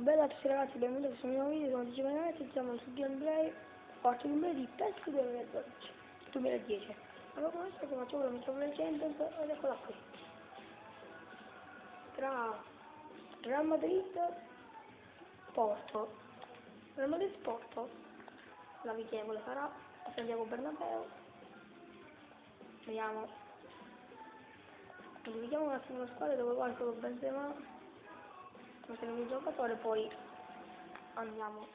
Bella a tutti ragazzi, benvenuti su un nuovo video, come dicevo all'inizio, siamo sul gameplay, quarto gameplay di PES 2012, 2010. Allora come questo come facciamo la metropoli Champions ed eccola qui. Tra Real Madrid Porto. Real Madrid Porto. La amichevole sarà a Santiago Bernabeu. Vediamo. Dividiamo un attimo la squadra dove solo Benzema mettere un giocatore poi andiamo.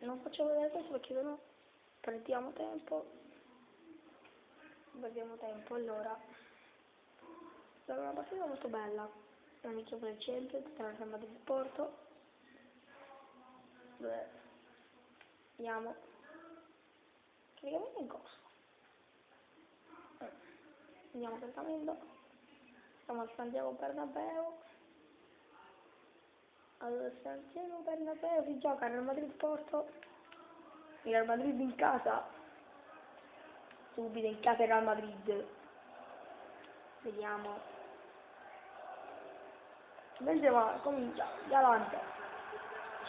Non faccio vedere questo perché sennò perdiamo tempo. Perdiamo tempo allora. Sarà una partita molto bella. L'amichevole Champions tra la Real di Porto dove andiamo. Caricamento in corso. Eh, andiamo caricamento siamo al Santiago Bernabeu allora, Santiago Bernabeu si gioca Real Madrid Porto, il Real Madrid in casa, subito in casa Real Madrid. Vediamo. Benzema comincia, Galante,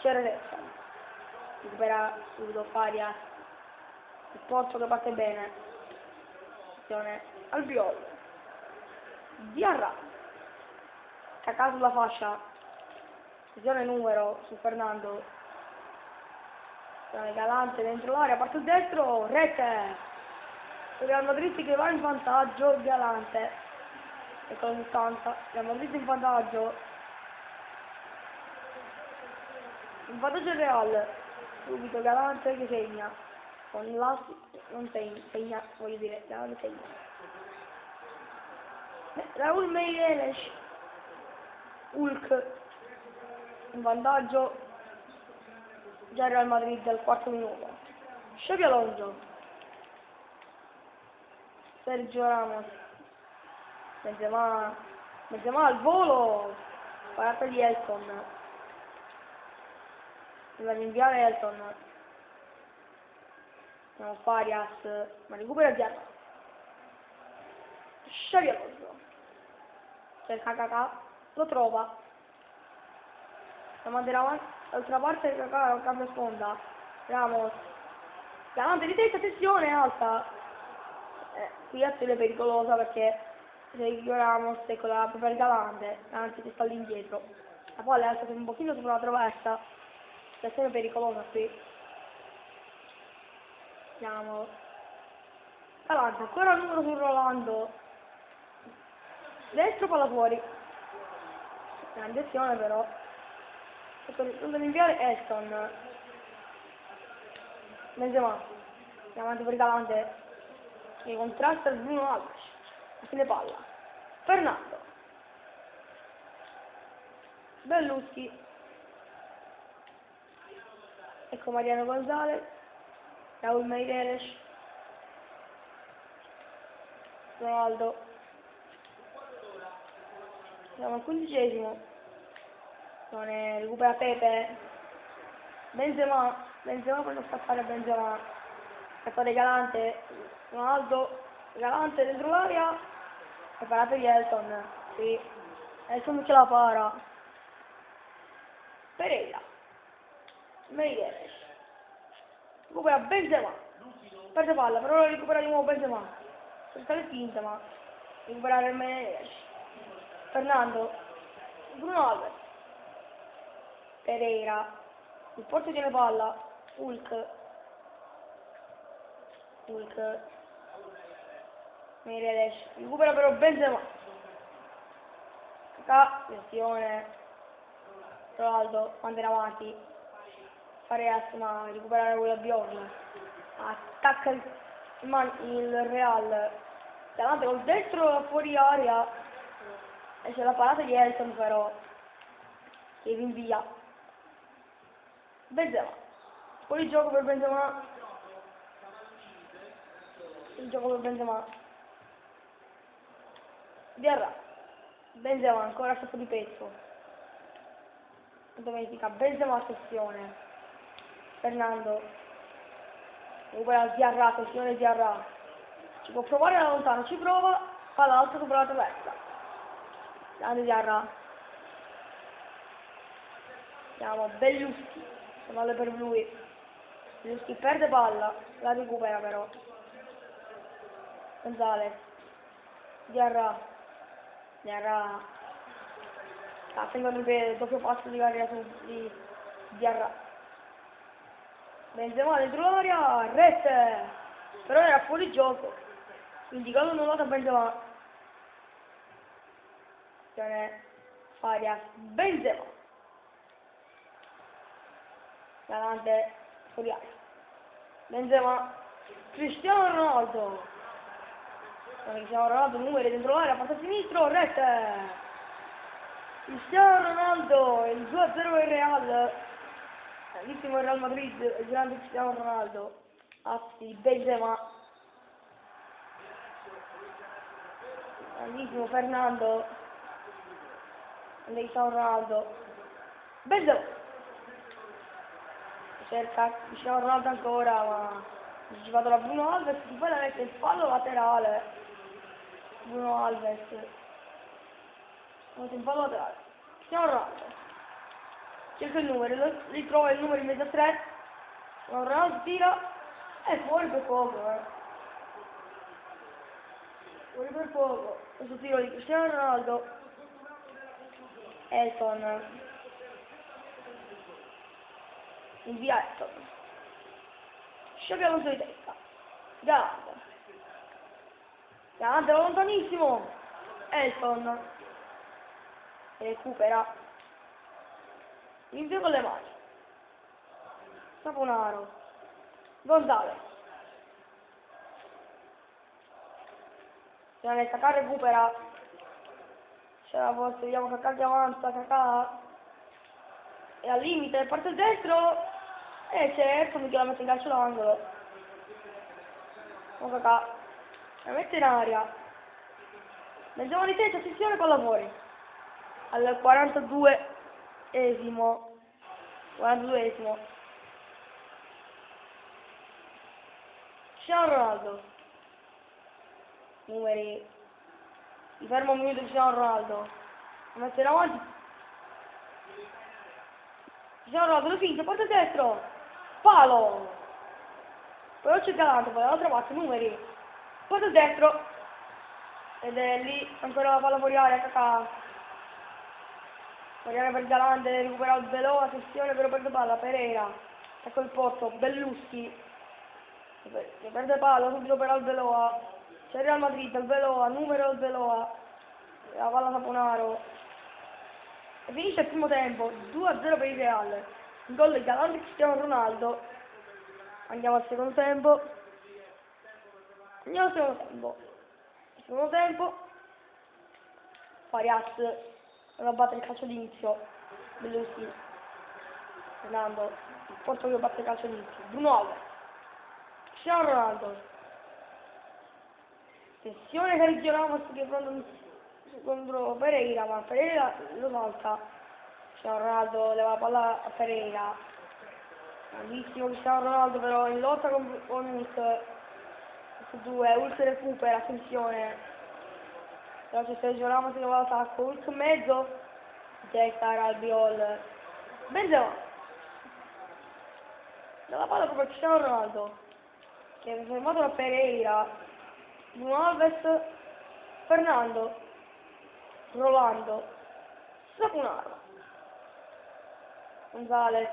c'era Ressa, recupera subito Farias, il Porto che parte bene, attenzione, Albiol, Diarra, Cacà sulla fascia, Attenzione numero su Fernando. Galante dentro l'area, parte il destro, rete. Real Madrid che va in vantaggio, Galante. Ecco la distanza. Real Madrid in vantaggio. In vantaggio il Real. Subito Galante che segna. Con l'assi non segna, segna, voglio dire, Galante segna. Raul Meireles. Hulk in vantaggio già Real Madrid al quarto minuto. Xavi Alonso. Sergio Ramos. Benzema. Benzema al volo. Parata di Elton. Deve inviare Elton. Andiamo Farias ma recupera Diarra Xavi Alonso. Cerca Kakà lo trova la manderà avanti, d'altra parte Kakà cambia sponda, Ramos, davanti di testa, attenzione, alta, eh, qui azione pericolosa perché Sergio Ramos è con la propria galante, anzi che sta all'indietro, la palla è alzata un pochino sopra la traversa, azione pericolosa qui, andiamo, Galante, ancora numero su Rolando, destro palla fuori, grande azione però, non devo inviare Eston Benzema davanti per Galante che contrasta il Bruno Alves. A fine palla Fernando. Belluschi ecco Mariano Gonzalez. Raul Meireles. Ronaldo. Siamo al quindicesimo Attenzione, recupera Pepe. Benzema, Benzema per non scappare Benzema. Scappare Galante, Ronaldo, Galante dentro l'aria. Preparate di Elton. Sì. Elton ce la para. Pereira. Meireles. Recupera Benzema. Perde palla, però lo recupera di nuovo Benzema. Per stare finta, ma recuperare Meireles. Fernando. Bruno Alves. Pereira, il porto tiene palla, Hulk, Hulk, Mireles, recupera però Benzema, K, gestione, Ronaldo, manda in avanti, Fareas ma recuperare quella Bjorn, attacca il, man, il Real, davanti col destro fuori area, e c'è la parata di Elton però, che rinvia. Benzema. Poi il gioco per Benzema. Il gioco per Benzema. Diarra. Benzema ancora sotto di pezzo. Domenica. Benzema a sessione. Fernando. Recupera Diarra, sessione Diarra. Ci può provare da lontano, ci prova, fa l'altro sopra la traversa. Grande Diarra. Siamo Belluschi. Male per lui. Belluschi perde palla. La recupera però. Gonzales. Diarra. Diarra. Sta facendo il doppio passo di carriera su di Diarra. Benzema dentro l'area. Rete. Però era fuori gioco. Quindi gol annullato a Benzema. Farias. Benzema. Davanti. Fuori aria. Benzema. Cristiano Ronaldo. Cristiano Ronaldo numeri dentro l'area, parte a sinistro, rete. Cristiano Ronaldo, il 2-0 del Real. Bellissimo il Real Madrid, il grande Cristiano Ronaldo. Assi, Benzema. Grandissimo Fernando. Cristiano Ronaldo. Benzema. Cerca Cristiano Ronaldo ancora, ma anticipato da Bruno Alves, poi la mette il fallo laterale. Bruno Alves. Mette il fallo laterale. Cristiano Ronaldo. Cerca il numero, ritrova il numero in mezzo a tre. Ronaldo tira e fuori per poco, eh. Fuori per poco. Questo tiro di Cristiano Ronaldo. Elton. Invia Elton. Scioglie Alonso di testa. Galante. Galante da lontanissimo. Elton. Recupera. Invia con le mani. Saponaro. Gonzales. Finale Kakà recupera. C'è la forza, vediamo Kakà che avanza, Kakà. E al limite, parte destro. E c'è Erson che la mette in calcio d'angolo. Con Kakà. La mette in aria. Benzema di testa, attenzione, palla fuori. Al 42esimo. 42esimo. Cristiano Ronaldo. Numeri. Mi fermo un minuto Cristiano Ronaldo. Lo mette in avanti. Cristiano Ronaldo lo finge, porta destro. Palo. Poi c'è Galante, poi dall'altra parte, numeri. Porta destro. Ed è lì ancora la palla fuori aria, cacà. Fuori aria per Galante, recupera il velo, attenzione però perde palla, Pereira. Ecco il porto, Belluschi. Che perde palla subito per Albeloa. C'è Real Madrid, Albeloa, numero Albeloa. La palla Saponaro. E finisce il primo tempo, 2-0 per il Real. Gol di Galante Cristiano Ronaldo. Andiamo al secondo tempo. Andiamo al secondo tempo. Secondo tempo. Farias batte il calcio d'inizio. Belluschi. Fernando. Porto che batte il calcio d'inizio. Bruno Alves. Cristiano Ronaldo. Attenzione Sergio Ramos che contro Pereira, ma Pereira lo salta. Ronaldo leva la palla a Pereira. Grandissimo Cristiano Ronaldo però in lotta con, con Hulk. Su due, recupera, attenzione. Però c'è Sergio Ramos che va all'attacco, in mezzo. Testa Albiol. Benzema. Dalla palla proprio Cristiano Ronaldo che è fermato da Pereira, Bruno Alves, Fernando, Rolando, Sapunaro, Gonzales,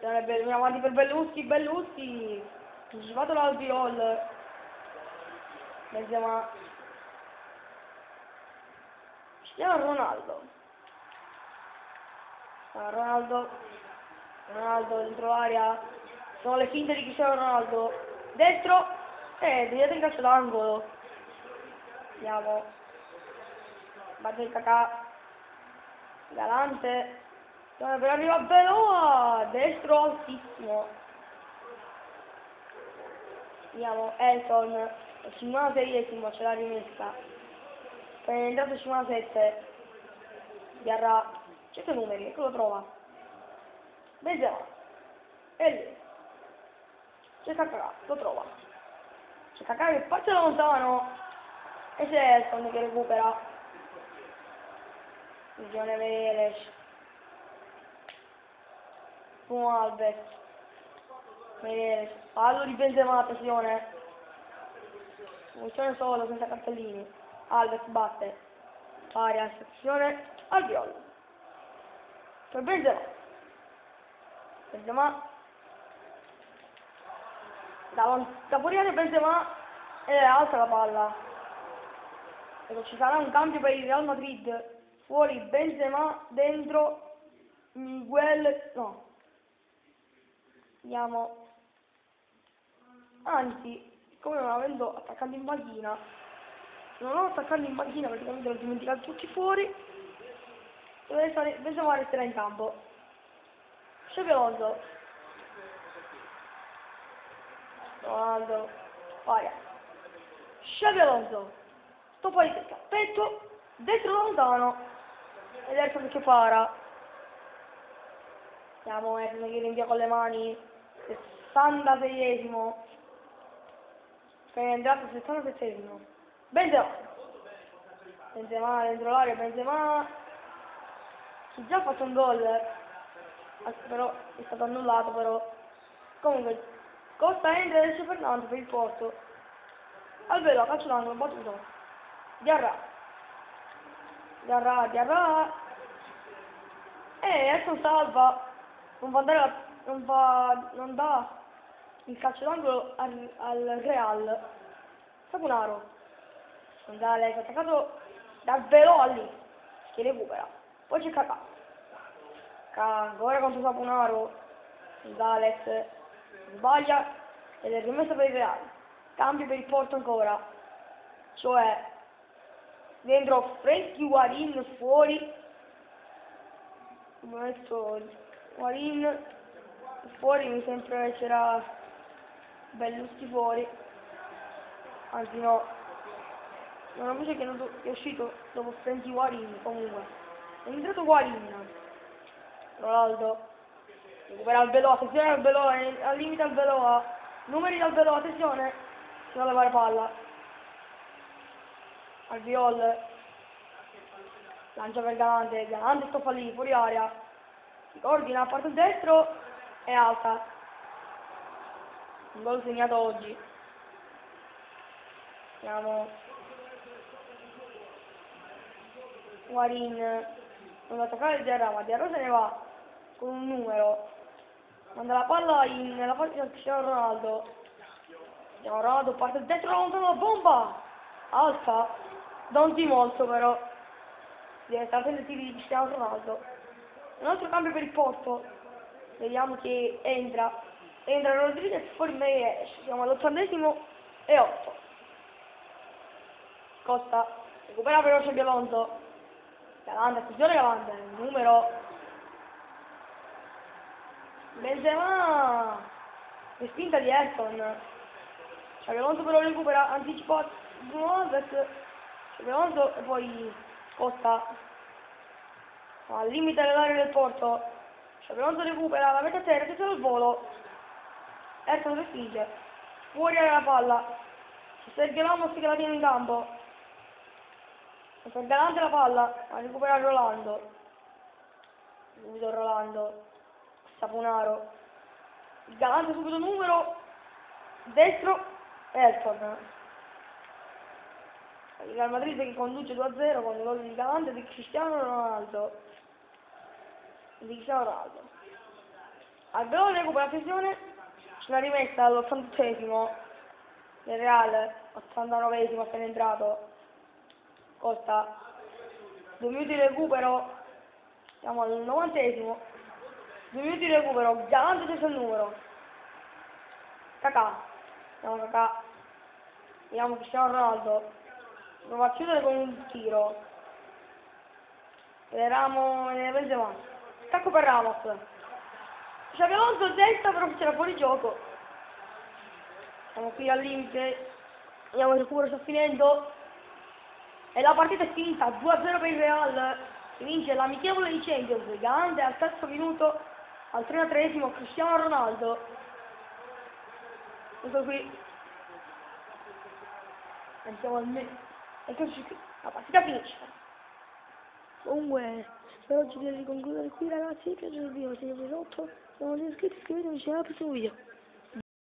Andiamo avanti per Belluschi, Belluschi, anticipato l'Albiol, Benzema, Cristiano Ronaldo, Ronaldo, Ronaldo dentro l'area, sono le finte di Cristiano Ronaldo. Destro. E vedete in calcio d'angolo. Andiamo. Batte il cacà galante. Dove per arriva Beloa destro altissimo. Andiamo Elton al 56esimo ce l'ha rimessa. Il 57 Diarra 100 numeri ecco lo trova. Benzema e lì c'è Kakà, lo trova. C'è Kakà che da lontano. E c'è Elton che recupera. Visione Veres. Bruno Alves. Veres. Fallo di Benzema, attenzione. Funzione solo, senza cartellini. Alves batte. Arias, attenzione. Albiol. Per Benzema. Benzema. Da, da fuori area Benzema e alza la palla. Ecco, ci sarà un cambio per il Real Madrid. Fuori Benzema, dentro Miguel, no. Andiamo. Anzi, come non avendo attaccato in macchina, non ho attaccato in macchina praticamente l'ho dimenticato tutti fuori. Benzema resterà in campo. Alonso. Ronaldo. Xabi Alonso. Sto poi di petto, dentro lontano. Ed ecco che para. Siamo Erno che rinvia con le mani. 66esimo. Che è entrato 67esimo. Benzema. Benzema dentro l'area, Benzema. Che già fatto un gol. Ah, Però è stato annullato però. Comunque, Costa entra adesso Fernando per il porto. Al velo, calcio d'angolo, battuto. Diarra. Diarra, Diarra. E ecco salva. Non va, la- non va, non dà il calcio d'angolo al, al Real. Sapunaro. Gonzales attaccato da Veloli che recupera. Poi c'è Kakà. Ancora contro Sapunaro. Gonzales sbaglia ed è rimesso per il Real. Cambio per il Porto ancora. Cioè dentro Frankie Guarin fuori. Ho messo Guarin fuori mi sembra che c'era Bellusti fuori. Anzi no, non visto che non è uscito dopo Frankie Guarin comunque. È entrato Guarin. Ronaldo. Recupera il velo, attenzione al velo, è al limite al velo. Numeri dal velo, attenzione. Si va a levare palla. Al viol. Lancia per Galante, Galante stoppa lì, fuori aria. Si coordina, parte destro e alta. Un gol segnato oggi. Siamo Guarin non attaccare il Diarra, ma Diarra se ne va con un numero. Manda la palla in, nella faccia di Cristiano Ronaldo. Cristiano Ronaldo parte il destro lontano la bomba! Alta, non di molto però. Ai tiri di Cristiano Ronaldo. Un altro cambio per il Porto. Vediamo che entra. Entra Rodriguez fuori Meires. Siamo all'ottantesimo e 8. Costa. Recupera veloce Alonso. Galante, attenzione Galante. Numero. Benzema. Respinta di Elton. Xabi Alonso però recupera, anticipa Bruno Alonso e poi Costa. Al limite dell'area del porto. Xabi Alonso recupera, la mette a terra, attenzione al volo. Elton respinge. Fuori la palla. Sergio Ramos che la tiene in campo. Sta galante la palla, a recuperare Rolando. Subito Rolando. Sapunaro. Il galante subito numero. Destro. Elton. Il Real Madrid che conduce 2-0 con gol di Galante di Cristiano Ronaldo. Di Cristiano Ronaldo. Al gol recupera attenzione. C'è una rimessa all'88esimo del Real. 89esimo appena entrato. Costa. Due minuti di recupero. Siamo al novantesimo. Due minuti di recupero. Galante c'è il numero. Cacà. Siamo Cacà. Vediamo Cristiano Ronaldo. Prova a chiudere con un tiro. E Ramo e Benzema. Stacco per Ramos. Ci abbiamo Alonso testa però c'era fuori gioco. Siamo qui al limite. Vediamo il recupero sta finendo. E la partita è finita, 2-0 per il Real, si vince l'amichevole di Champions, grande al terzo minuto, al 33esimo Cristiano Ronaldo. Questo qui. Siamo al me. Eccoci qui, la partita finisce. Comunque, direi di concludere qui ragazzi, se vi è piaciuto il video, se vi è piaciuto, se non siete iscritti, iscrivetemi al prossimo video.